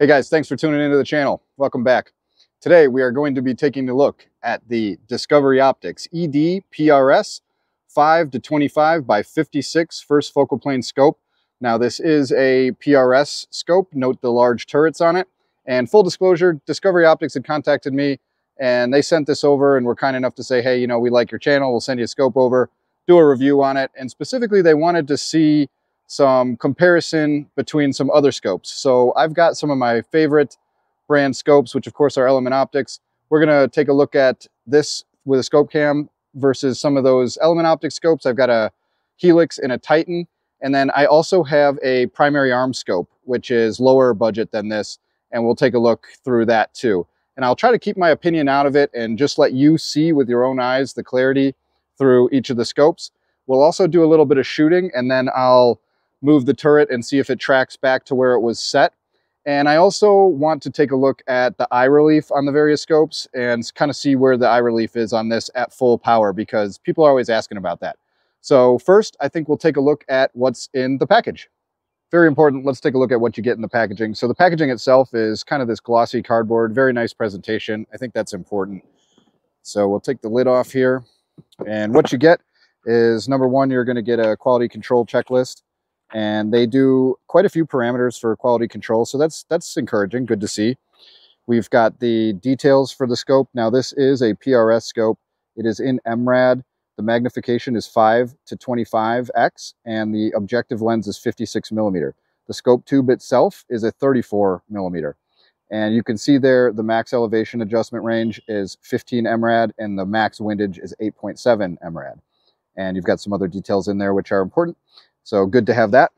Hey guys, thanks for tuning into the channel. Welcome back. Today we are going to be taking a look at the Discovery Optics ED PRS 5 to 25 by 56 first focal plane scope. Now this is a PRS scope, note the large turrets on it. And full disclosure, Discovery Optics had contacted me and they sent this over and were kind enough to say, hey, you know, we like your channel, we'll send you a scope over, do a review on it. And specifically they wanted to see some comparison between some other scopes. So I've got some of my favorite brand scopes, which of course are Element Optics. We're gonna take a look at this with a scope cam versus some of those Element Optics scopes. I've got a Helix and a Titan. And then I also have a primary arm scope, which is lower budget than this. And we'll take a look through that too. And I'll try to keep my opinion out of it and just let you see with your own eyes the clarity through each of the scopes. We'll also do a little bit of shooting and then I'll move the turret and see if it tracks back to where it was set. And I also want to take a look at the eye relief on the various scopes and kind of see where the eye relief is on this at full power because people are always asking about that. So first, I think we'll take a look at what's in the package. Very important, let's take a look at what you get in the packaging. So the packaging itself is kind of this glossy cardboard, very nice presentation. I think that's important. So we'll take the lid off here. And what you get is number one, you're gonna get a quality control checklist and they do quite a few parameters for quality control. So that's that's encouraging, good to see. We've got the details for the scope. Now this is a PRS scope. It is in MRAD. The magnification is 5 to 25x and the objective lens is 56 millimeter. The scope tube itself is a 34 millimeter. And you can see there the max elevation adjustment range is 15 MRAD and the max windage is 8.7 MRAD. And you've got some other details in there which are important. So good to have that.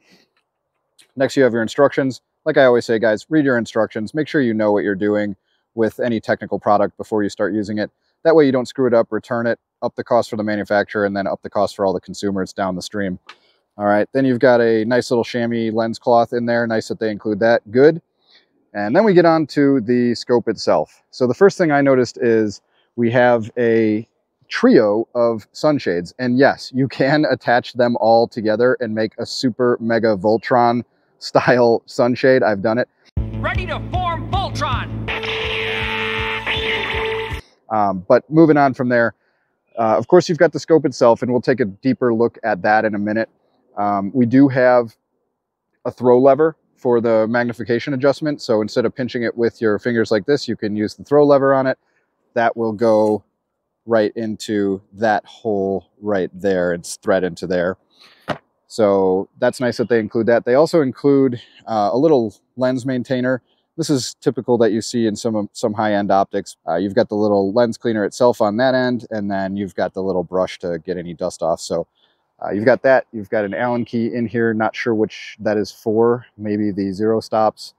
Next, you have your instructions. Like I always say, guys, read your instructions. Make sure you know what you're doing with any technical product before you start using it. That way you don't screw it up, return it, up the cost for the manufacturer, and then up the cost for all the consumers down the stream. All right, then you've got a nice little chamois lens cloth in there. Nice that they include that. Good. And then we get on to the scope itself. So the first thing I noticed is we have a trio of sunshades. And yes, you can attach them all together and make a super mega Voltron style sunshade. I've done it. Ready to form Voltron! Um, but moving on from there, uh, of course, you've got the scope itself, and we'll take a deeper look at that in a minute. Um, we do have a throw lever for the magnification adjustment. So instead of pinching it with your fingers like this, you can use the throw lever on it. That will go right into that hole right there. It's thread into there. So that's nice that they include that. They also include uh, a little lens maintainer. This is typical that you see in some some high-end optics. Uh, you've got the little lens cleaner itself on that end, and then you've got the little brush to get any dust off. So uh, you've got that. You've got an Allen key in here. Not sure which that is for. Maybe the zero stops.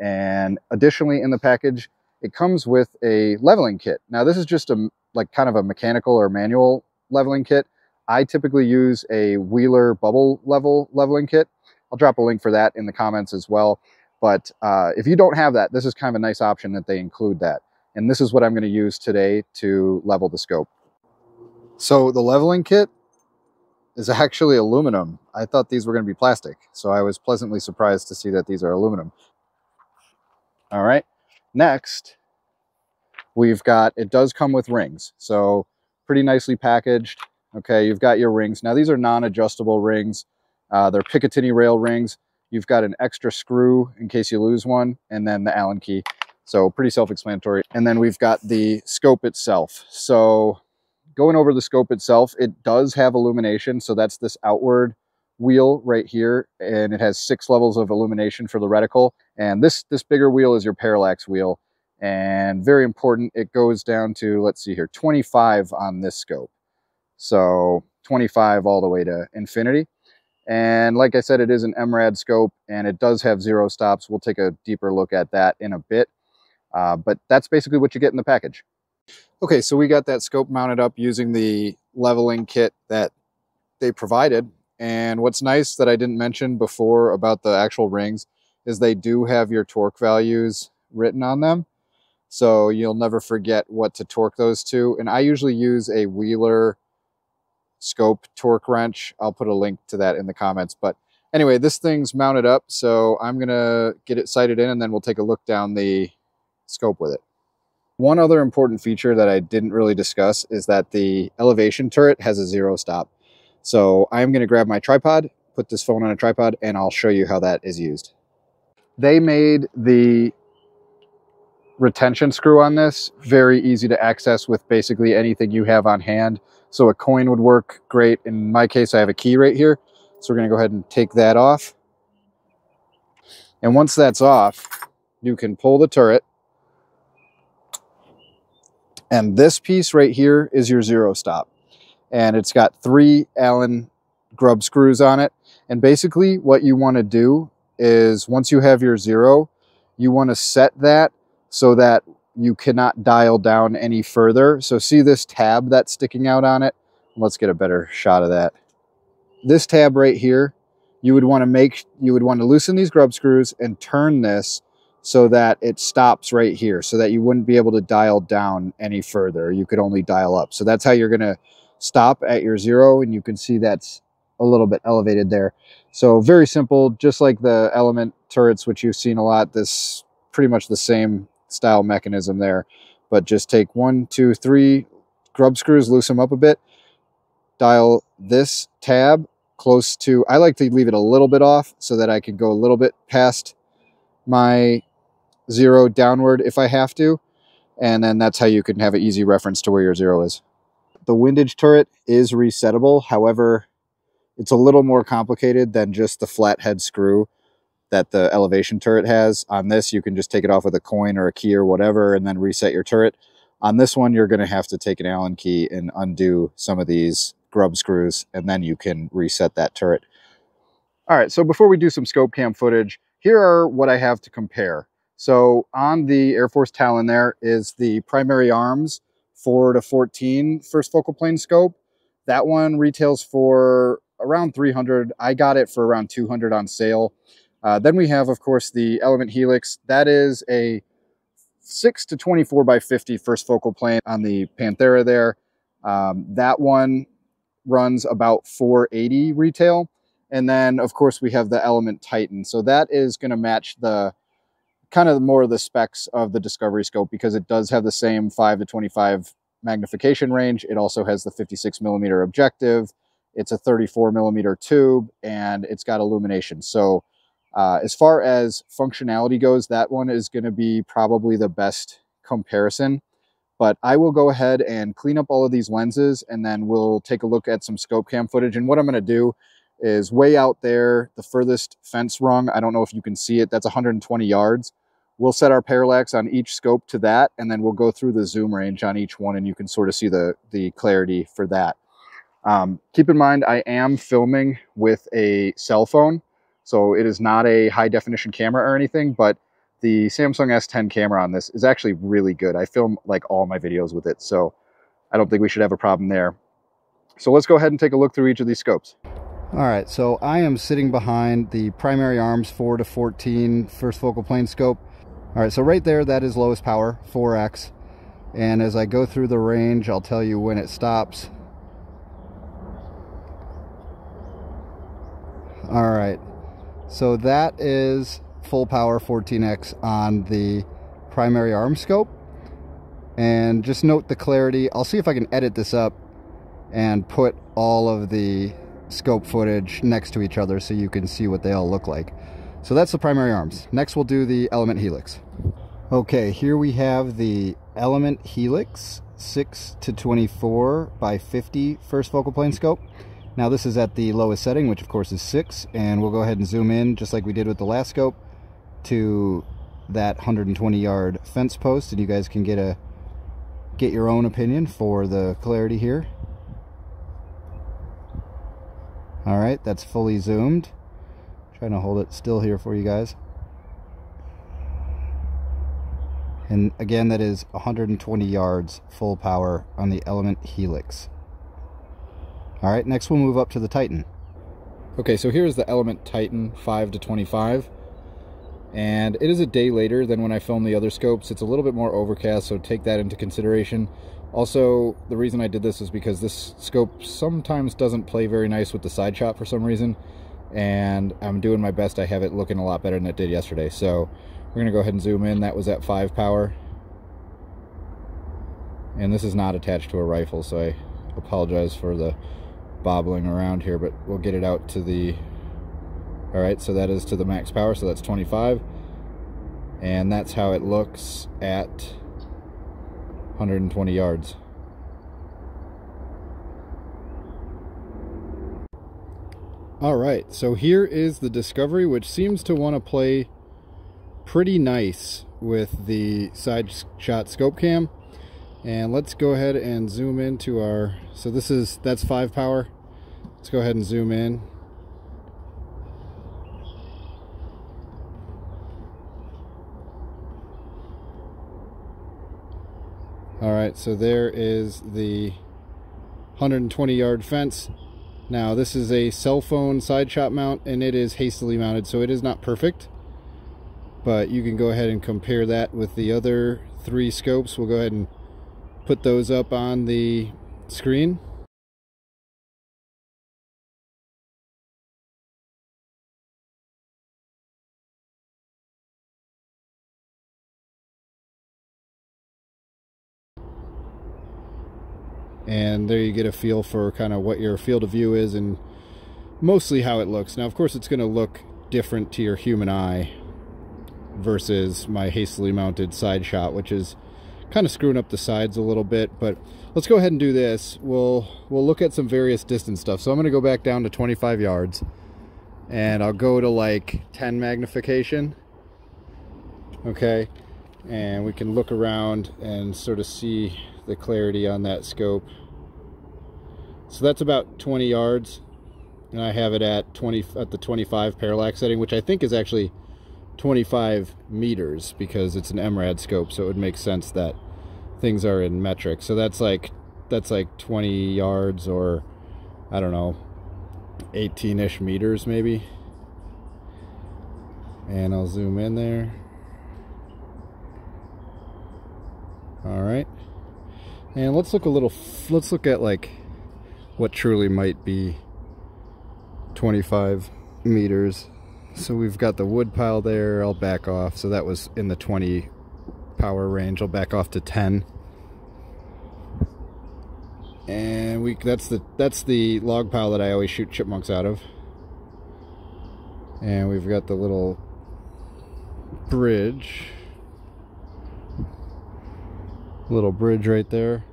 And additionally in the package, it comes with a leveling kit. Now this is just a like kind of a mechanical or manual leveling kit. I typically use a Wheeler bubble level leveling kit. I'll drop a link for that in the comments as well. But uh, if you don't have that, this is kind of a nice option that they include that. And this is what I'm going to use today to level the scope. So the leveling kit is actually aluminum. I thought these were going to be plastic. So I was pleasantly surprised to see that these are aluminum. All right. Next, we've got, it does come with rings. So pretty nicely packaged. Okay, you've got your rings. Now these are non-adjustable rings. Uh, they're Picatinny rail rings. You've got an extra screw in case you lose one, and then the Allen key. So pretty self-explanatory. And then we've got the scope itself. So going over the scope itself, it does have illumination. So that's this outward wheel right here, and it has six levels of illumination for the reticle. And this, this bigger wheel is your parallax wheel. And very important, it goes down to, let's see here, 25 on this scope. So 25 all the way to infinity. And like I said, it is an MRAD scope and it does have zero stops. We'll take a deeper look at that in a bit. Uh, but that's basically what you get in the package. Okay, so we got that scope mounted up using the leveling kit that they provided. And what's nice that I didn't mention before about the actual rings is they do have your torque values written on them. So you'll never forget what to torque those to. And I usually use a Wheeler scope torque wrench. I'll put a link to that in the comments. But Anyway, this thing's mounted up, so I'm gonna get it sighted in and then we'll take a look down the scope with it. One other important feature that I didn't really discuss is that the elevation turret has a zero stop. So I'm gonna grab my tripod, put this phone on a tripod, and I'll show you how that is used. They made the retention screw on this very easy to access with basically anything you have on hand. So a coin would work great. In my case, I have a key right here. So we're gonna go ahead and take that off. And once that's off, you can pull the turret. And this piece right here is your zero stop. And it's got three Allen grub screws on it. And basically what you wanna do is once you have your zero, you wanna set that so that you cannot dial down any further. So see this tab that's sticking out on it? Let's get a better shot of that. This tab right here, you would want to make, you would want to loosen these grub screws and turn this so that it stops right here so that you wouldn't be able to dial down any further. You could only dial up. So that's how you're going to stop at your zero and you can see that's a little bit elevated there. So very simple, just like the element turrets, which you've seen a lot, this pretty much the same style mechanism there. But just take one, two, three grub screws, loosen them up a bit, dial this tab close to, I like to leave it a little bit off so that I can go a little bit past my zero downward if I have to. And then that's how you can have an easy reference to where your zero is. The windage turret is resettable. However, it's a little more complicated than just the flathead screw that the elevation turret has. On this, you can just take it off with a coin or a key or whatever and then reset your turret. On this one, you're going to have to take an Allen key and undo some of these grub screws, and then you can reset that turret. All right, so before we do some scope cam footage, here are what I have to compare. So on the Air Force Talon there is the primary arms 4 to 14 first focal plane scope. That one retails for around 300. I got it for around 200 on sale. Uh, then we have, of course, the Element Helix. That is a 6 to 24 by 50 first focal plane on the Panthera there. Um, that one runs about 480 retail. And then, of course, we have the Element Titan. So that is going to match the kind of more of the specs of the Discovery Scope because it does have the same 5 to 25 magnification range. It also has the 56 millimeter objective. It's a 34 millimeter tube and it's got illumination. So uh, as far as functionality goes, that one is going to be probably the best comparison. But I will go ahead and clean up all of these lenses and then we'll take a look at some scope cam footage. And what I'm going to do is way out there, the furthest fence rung, I don't know if you can see it, that's 120 yards. We'll set our parallax on each scope to that, and then we'll go through the zoom range on each one, and you can sort of see the, the clarity for that. Um, keep in mind, I am filming with a cell phone, so it is not a high definition camera or anything, but the Samsung S10 camera on this is actually really good. I film like all my videos with it, so I don't think we should have a problem there. So let's go ahead and take a look through each of these scopes. All right, so I am sitting behind the primary arms 4 to 14 first focal plane scope. All right, so right there, that is lowest power, 4x. And as I go through the range, I'll tell you when it stops. All right, so that is full power 14x on the primary arm scope. And just note the clarity. I'll see if I can edit this up and put all of the scope footage next to each other so you can see what they all look like. So that's the primary arms. Next we'll do the element helix. Okay, here we have the element helix 6 to 24 by 50 first focal plane scope. Now this is at the lowest setting, which of course is 6, and we'll go ahead and zoom in just like we did with the last scope to that 120 yard fence post and you guys can get a get your own opinion for the clarity here. All right, that's fully zoomed. Trying to hold it still here for you guys. And again, that is 120 yards full power on the Element Helix. All right, next we'll move up to the Titan. Okay, so here's the Element Titan 5 to 25. And it is a day later than when I filmed the other scopes. It's a little bit more overcast, so take that into consideration. Also, the reason I did this is because this scope sometimes doesn't play very nice with the side shot for some reason. And I'm doing my best. I have it looking a lot better than it did yesterday. So we're gonna go ahead and zoom in. That was at five power. And this is not attached to a rifle, so I apologize for the bobbling around here, but we'll get it out to the, all right, so that is to the max power, so that's 25. And that's how it looks at 120 yards. All right, so here is the Discovery, which seems to want to play pretty nice with the side shot scope cam. And let's go ahead and zoom into our, so this is, that's five power. Let's go ahead and zoom in. All right, so there is the 120 yard fence. Now this is a cell phone side shot mount and it is hastily mounted, so it is not perfect. But you can go ahead and compare that with the other three scopes. We'll go ahead and put those up on the screen. And there you get a feel for kind of what your field of view is and mostly how it looks. Now, of course, it's going to look different to your human eye versus my hastily mounted side shot, which is kind of screwing up the sides a little bit. But let's go ahead and do this. We'll we'll look at some various distance stuff. So I'm going to go back down to 25 yards, and I'll go to like 10 magnification. Okay, and we can look around and sort of see the clarity on that scope. So that's about 20 yards and I have it at 20 at the 25 parallax setting, which I think is actually 25 meters because it's an MRAD scope, so it would make sense that things are in metric. So that's like that's like 20 yards or I don't know 18ish meters maybe. And I'll zoom in there. All right. And let's look a little, let's look at like what truly might be 25 meters. So we've got the wood pile there, I'll back off. So that was in the 20 power range. I'll back off to 10. And we that's the that's the log pile that I always shoot chipmunks out of. And we've got the little bridge little bridge right there.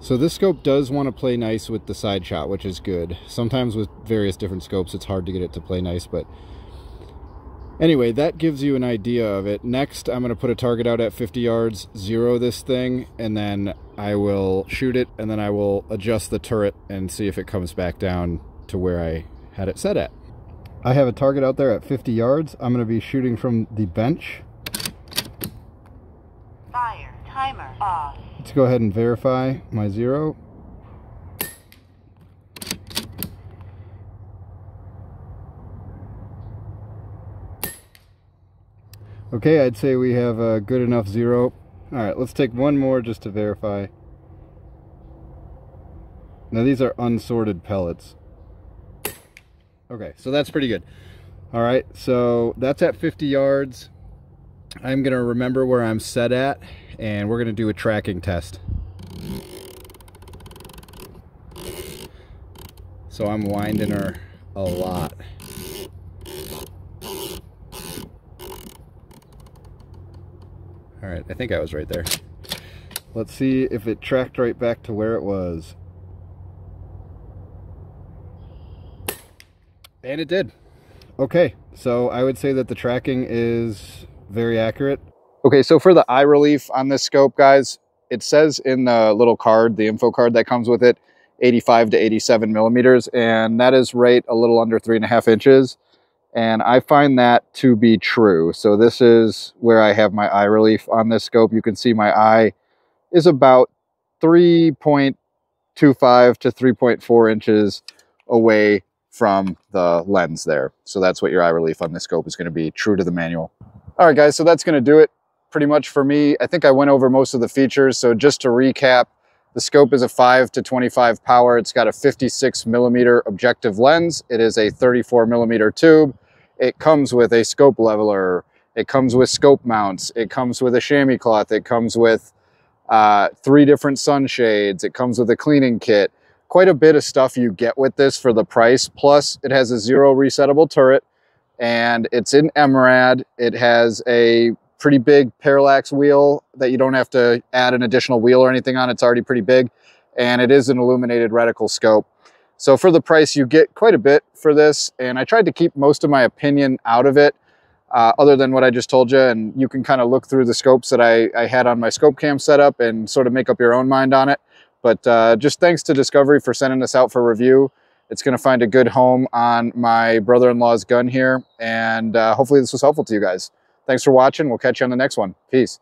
So this scope does want to play nice with the side shot, which is good. Sometimes with various different scopes, it's hard to get it to play nice, but anyway, that gives you an idea of it. Next, I'm going to put a target out at 50 yards, zero this thing, and then I will shoot it, and then I will adjust the turret and see if it comes back down to where I had it set at. I have a target out there at 50 yards. I'm going to be shooting from the bench. Off. Let's go ahead and verify my zero. Okay, I'd say we have a good enough zero. All right, let's take one more just to verify. Now these are unsorted pellets. Okay, so that's pretty good. All right, so that's at 50 yards. I'm gonna remember where I'm set at and we're gonna do a tracking test. So I'm winding her a lot. All right, I think I was right there. Let's see if it tracked right back to where it was. And it did. Okay, so I would say that the tracking is very accurate. Okay, so for the eye relief on this scope, guys, it says in the little card, the info card that comes with it, 85 to 87 millimeters, and that is right a little under three and a half inches. And I find that to be true. So this is where I have my eye relief on this scope. You can see my eye is about 3.25 to 3.4 inches away from the lens there. So that's what your eye relief on this scope is going to be, true to the manual. All right, guys, so that's going to do it pretty much for me. I think I went over most of the features. So just to recap, The scope is a 5 to 25 power. It's got a 56 millimeter objective lens. It is a 34 millimeter tube. It comes with a scope leveler. It comes with scope mounts. It comes with a chamois cloth. It comes with uh, three different sunshades. It comes with a cleaning kit. Quite a bit of stuff you get with this for the price. Plus, it has a zero resettable turret and it's in MRAD. It has a pretty big parallax wheel that you don't have to add an additional wheel or anything on. It's already pretty big. And it is an illuminated reticle scope. So for the price, you get quite a bit for this. And I tried to keep most of my opinion out of it, uh, other than what I just told you. And you can kind of look through the scopes that I, I, had on my scope cam setup and sort of make up your own mind on it. But uh, just thanks to Discovery for sending this out for review. It's going to find a good home on my brother-in-law's gun here. And uh, hopefully this was helpful to you guys. Thanks for watching. We'll catch you on the next one. Peace.